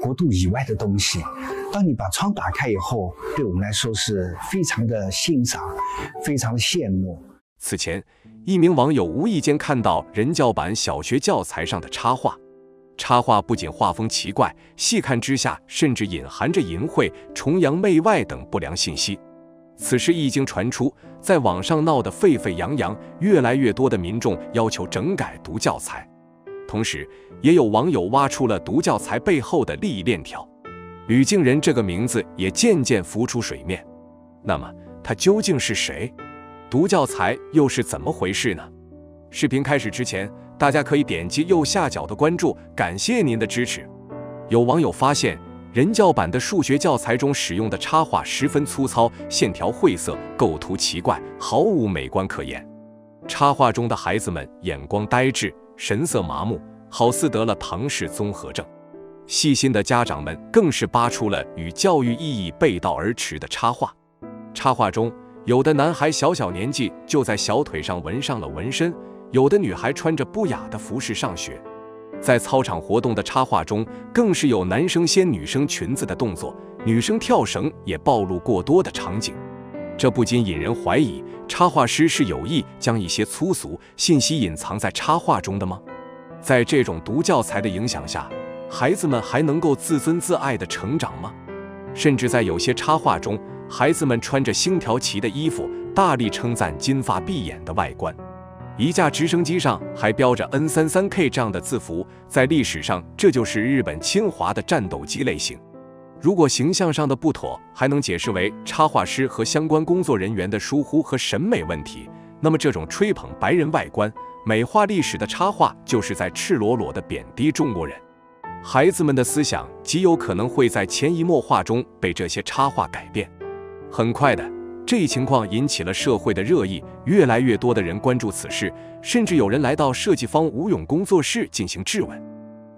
国度以外的东西。当你把窗打开以后，对我们来说是非常的欣赏，非常的羡慕。此前，一名网友无意间看到人教版小学教材上的插画，插画不仅画风奇怪，细看之下甚至隐含着淫秽、崇洋媚外等不良信息。此事一经传出，在网上闹得沸沸扬扬，越来越多的民众要求整改读教材，同时也有网友挖出了读教材背后的利益链条。吕敬仁这个名字也渐渐浮出水面，那么他究竟是谁？读教材又是怎么回事呢？视频开始之前，大家可以点击右下角的关注，感谢您的支持。有网友发现，人教版的数学教材中使用的插画十分粗糙，线条晦涩，构图奇怪，毫无美观可言。插画中的孩子们眼光呆滞，神色麻木，好似得了唐氏综合症。细心的家长们更是扒出了与教育意义背道而驰的插画。插画中，有的男孩小小年纪就在小腿上纹上了纹身，有的女孩穿着不雅的服饰上学。在操场活动的插画中，更是有男生掀女生裙子的动作，女生跳绳也暴露过多的场景。这不禁引人怀疑，插画师是有意将一些粗俗信息隐藏在插画中的吗？在这种读教材的影响下。孩子们还能够自尊自爱的成长吗？甚至在有些插画中，孩子们穿着星条旗的衣服，大力称赞金发碧眼的外观。一架直升机上还标着 N 三三 K 这样的字符，在历史上这就是日本侵华的战斗机类型。如果形象上的不妥还能解释为插画师和相关工作人员的疏忽和审美问题，那么这种吹捧白人外观、美化历史的插画，就是在赤裸裸的贬低中国人。孩子们的思想极有可能会在潜移默化中被这些插画改变。很快的，这一情况引起了社会的热议，越来越多的人关注此事，甚至有人来到设计方吴勇工作室进行质问。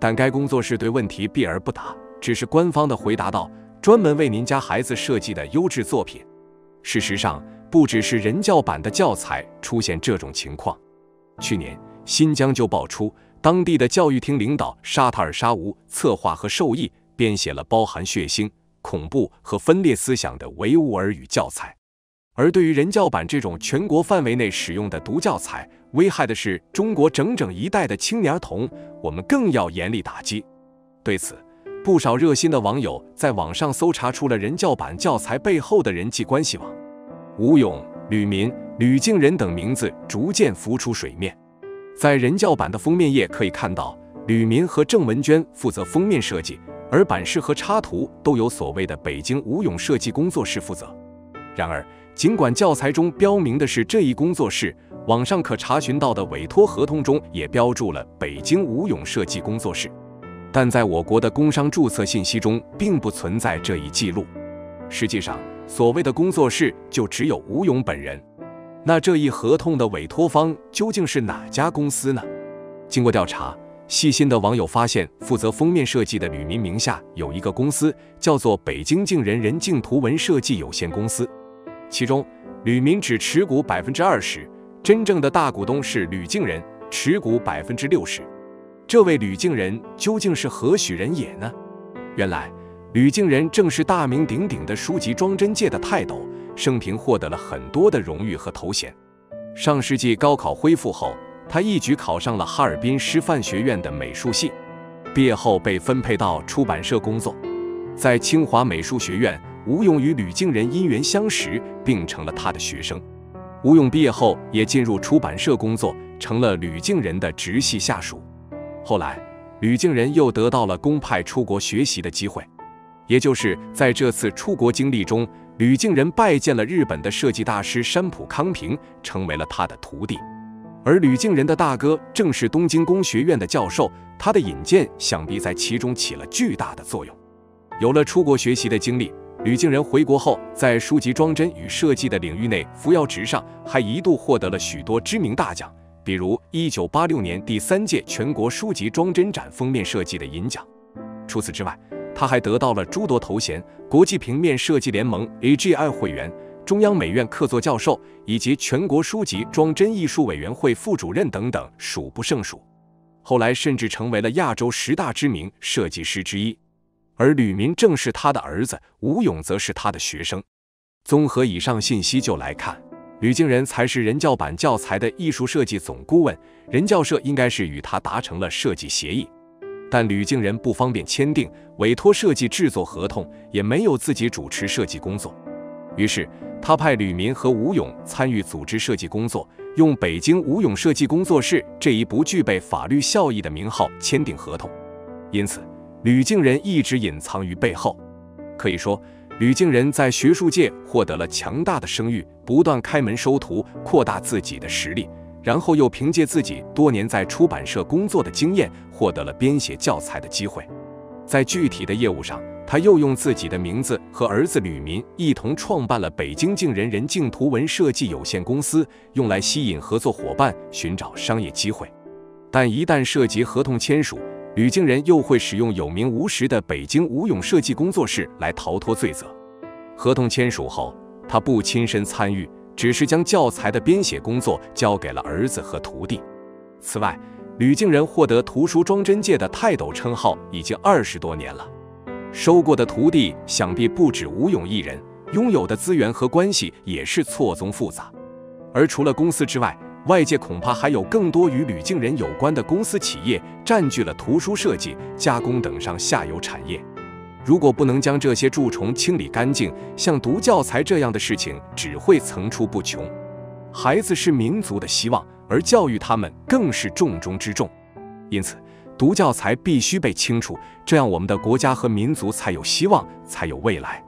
但该工作室对问题避而不答，只是官方的回答道：“专门为您家孩子设计的优质作品。”事实上，不只是人教版的教材出现这种情况，去年新疆就爆出。当地的教育厅领导沙塔尔沙乌策划和授意编写了包含血腥、恐怖和分裂思想的维吾尔语教材，而对于人教版这种全国范围内使用的毒教材，危害的是中国整整一代的青年儿童，我们更要严厉打击。对此，不少热心的网友在网上搜查出了人教版教材背后的人际关系网，吴勇、吕民、吕敬仁等名字逐渐浮出水面。在人教版的封面页可以看到，吕民和郑文娟负责封面设计，而版式和插图都由所谓的北京吴勇设计工作室负责。然而，尽管教材中标明的是这一工作室，网上可查询到的委托合同中也标注了北京吴勇设计工作室，但在我国的工商注册信息中并不存在这一记录。实际上，所谓的工作室就只有吴勇本人。那这一合同的委托方究竟是哪家公司呢？经过调查，细心的网友发现，负责封面设计的吕民名下有一个公司，叫做北京静人人静图文设计有限公司，其中吕民只持股百分之二十，真正的大股东是吕静人，持股百分之六十。这位吕敬人究竟是何许人也呢？原来，吕敬人正是大名鼎鼎的书籍装帧界的泰斗。生平获得了很多的荣誉和头衔。上世纪高考恢复后，他一举考上了哈尔滨师范学院的美术系。毕业后被分配到出版社工作。在清华美术学院，吴勇与吕敬人因缘相识，并成了他的学生。吴勇毕业后也进入出版社工作，成了吕敬人的直系下属。后来，吕敬人又得到了公派出国学习的机会。也就是在这次出国经历中。吕敬人拜见了日本的设计大师山浦康平，成为了他的徒弟。而吕敬人的大哥正是东京工学院的教授，他的引荐想必在其中起了巨大的作用。有了出国学习的经历，吕敬人回国后，在书籍装帧与设计的领域内扶摇直上，还一度获得了许多知名大奖，比如1986年第三届全国书籍装帧展封面设计的银奖。除此之外，他还得到了诸多头衔：国际平面设计联盟 AGI 会员、中央美院客座教授以及全国书籍装帧艺术委员会副主任等等，数不胜数。后来甚至成为了亚洲十大知名设计师之一。而吕民正是他的儿子，吴勇则是他的学生。综合以上信息就来看，吕敬人才是人教版教材的艺术设计总顾问，人教社应该是与他达成了设计协议，但吕敬人不方便签订委托设计制作合同，也没有自己主持设计工作，于是他派吕民和吴勇参与组织设计工作，用北京吴勇设计工作室这一不具备法律效益的名号签订合同，因此。吕敬人一直隐藏于背后，可以说，吕敬人在学术界获得了强大的声誉，不断开门收徒，扩大自己的实力，然后又凭借自己多年在出版社工作的经验，获得了编写教材的机会。在具体的业务上，他又用自己的名字和儿子吕民一同创办了北京敬人人敬图文设计有限公司，用来吸引合作伙伴，寻找商业机会。但一旦涉及合同签署，吕敬人又会使用有名无实的北京吴勇设计工作室来逃脱罪责。合同签署后，他不亲身参与，只是将教材的编写工作交给了儿子和徒弟。此外，吕敬人获得图书装帧界的泰斗称号已经二十多年了，收过的徒弟想必不止吴勇一人，拥有的资源和关系也是错综复杂。而除了公司之外，外界恐怕还有更多与吕敬人有关的公司企业占据了图书设计、加工等上下游产业。如果不能将这些蛀虫清理干净，像读教材这样的事情只会层出不穷。孩子是民族的希望，而教育他们更是重中之重。因此，读教材必须被清除，这样我们的国家和民族才有希望，才有未来。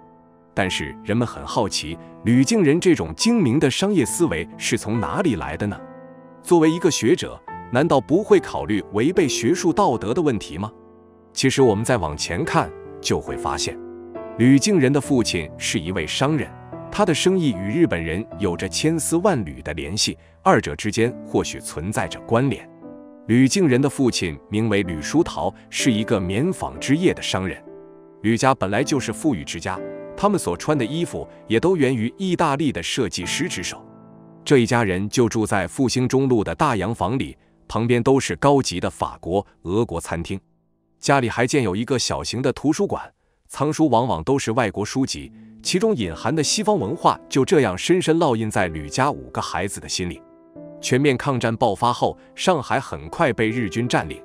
但是人们很好奇，吕敬人这种精明的商业思维是从哪里来的呢？作为一个学者，难道不会考虑违背学术道德的问题吗？其实我们再往前看，就会发现，吕敬人的父亲是一位商人，他的生意与日本人有着千丝万缕的联系，二者之间或许存在着关联。吕敬人的父亲名为吕叔陶，是一个棉纺织业的商人。吕家本来就是富裕之家，他们所穿的衣服也都源于意大利的设计师之手。这一家人就住在复兴中路的大洋房里，旁边都是高级的法国、俄国餐厅，家里还建有一个小型的图书馆，藏书往往都是外国书籍，其中隐含的西方文化就这样深深烙印在吕家五个孩子的心里。全面抗战爆发后，上海很快被日军占领，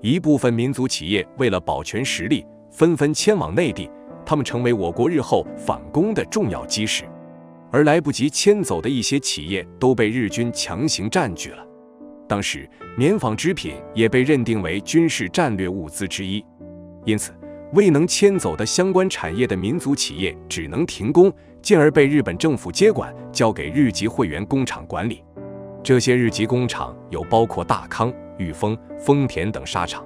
一部分民族企业为了保全实力，纷纷迁往内地，他们成为我国日后反攻的重要基石。而来不及迁走的一些企业都被日军强行占据了。当时，棉纺织品也被认定为军事战略物资之一，因此未能迁走的相关产业的民族企业只能停工，进而被日本政府接管，交给日籍会员工厂管理。这些日籍工厂有包括大康、裕丰、丰田等纱厂，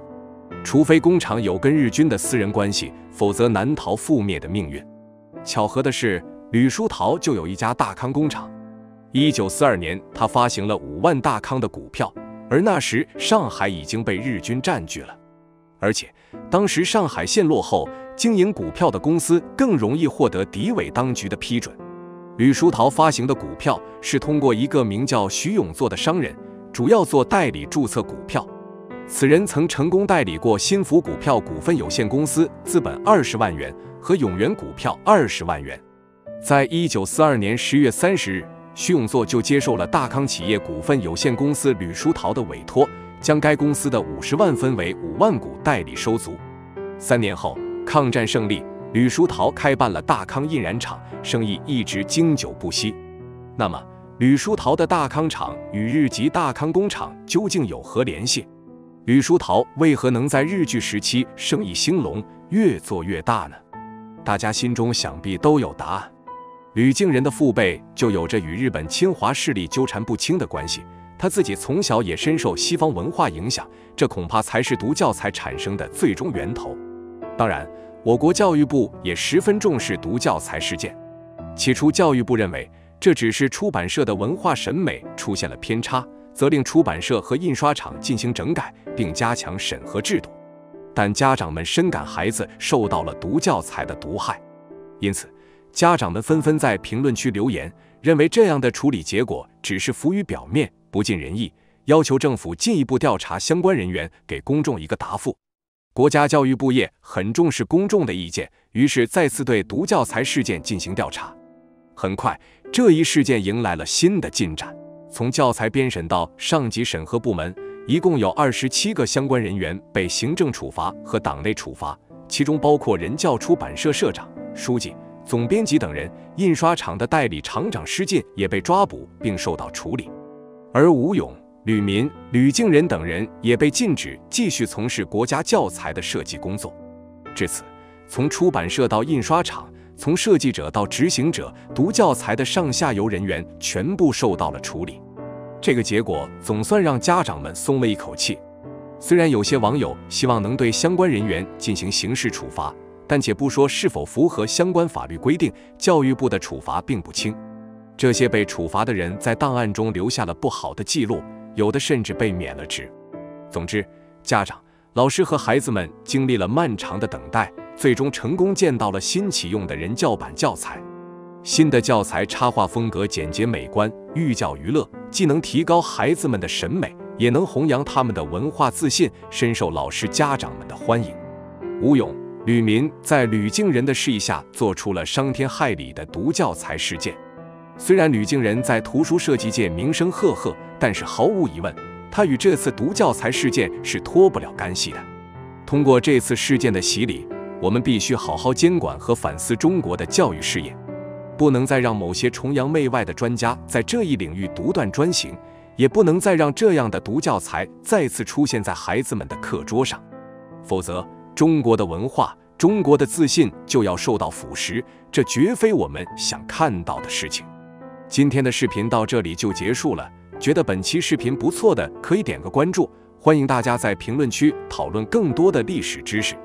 除非工厂有跟日军的私人关系，否则难逃覆灭的命运。巧合的是。吕叔陶就有一家大康工厂。一九四二年，他发行了五万大康的股票，而那时上海已经被日军占据了，而且当时上海陷落后，经营股票的公司更容易获得敌伪当局的批准。吕叔陶发行的股票是通过一个名叫徐永作的商人，主要做代理注册股票。此人曾成功代理过新福股票股份有限公司资本二十万元和永源股票二十万元。在一九四二年十月三十日，徐永作就接受了大康企业股份有限公司吕书陶的委托，将该公司的五十万分为五万股代理收足。三年后，抗战胜利，吕书陶开办了大康印染厂，生意一直经久不息。那么，吕书陶的大康厂与日籍大康工厂究竟有何联系？吕书桃为何能在日据时期生意兴隆，越做越大呢？大家心中想必都有答案。吕敬人的父辈就有着与日本侵华势力纠缠不清的关系，他自己从小也深受西方文化影响，这恐怕才是读教材产生的最终源头。当然，我国教育部也十分重视读教材事件。起初，教育部认为这只是出版社的文化审美出现了偏差，责令出版社和印刷厂进行整改，并加强审核制度。但家长们深感孩子受到了读教材的毒害，因此。家长们纷纷在评论区留言，认为这样的处理结果只是浮于表面，不尽人意，要求政府进一步调查相关人员，给公众一个答复。国家教育部也很重视公众的意见，于是再次对毒教材事件进行调查。很快，这一事件迎来了新的进展。从教材编审到上级审核部门，一共有二十七个相关人员被行政处罚和党内处罚，其中包括人教出版社社长、书记、总编辑等人。印刷厂的代理厂长施进也被抓捕并受到处理，而吴勇、吕民、吕敬仁等人也被禁止继续从事国家教材的设计工作。至此，从出版社到印刷厂。从设计者到执行者，读教材的上下游人员全部受到了处理。这个结果总算让家长们松了一口气。虽然有些网友希望能对相关人员进行刑事处罚，但且不说是否符合相关法律规定，教育部的处罚并不轻。这些被处罚的人在档案中留下了不好的记录，有的甚至被免了职。总之，家长、老师和孩子们经历了漫长的等待。最终成功见到了新启用的人教版教材。新的教材插画风格简洁美观，寓教于乐，既能提高孩子们的审美，也能弘扬他们的文化自信，深受老师家长们的欢迎。吴勇、吕民在吕敬仁的示意下，做出了伤天害理的毒教材事件。虽然吕敬仁在图书设计界名声赫赫，但是毫无疑问，他与这次毒教材事件是脱不了干系的。通过这次事件的洗礼。我们必须好好监管和反思中国的教育事业，不能再让某些崇洋媚外的专家在这一领域独断专行，也不能再让这样的毒教材再次出现在孩子们的课桌上，否则中国的文化、中国的自信就要受到腐蚀，这绝非我们想看到的事情。今天的视频到这里就结束了，觉得本期视频不错的可以点个关注，欢迎大家在评论区讨论更多的历史知识。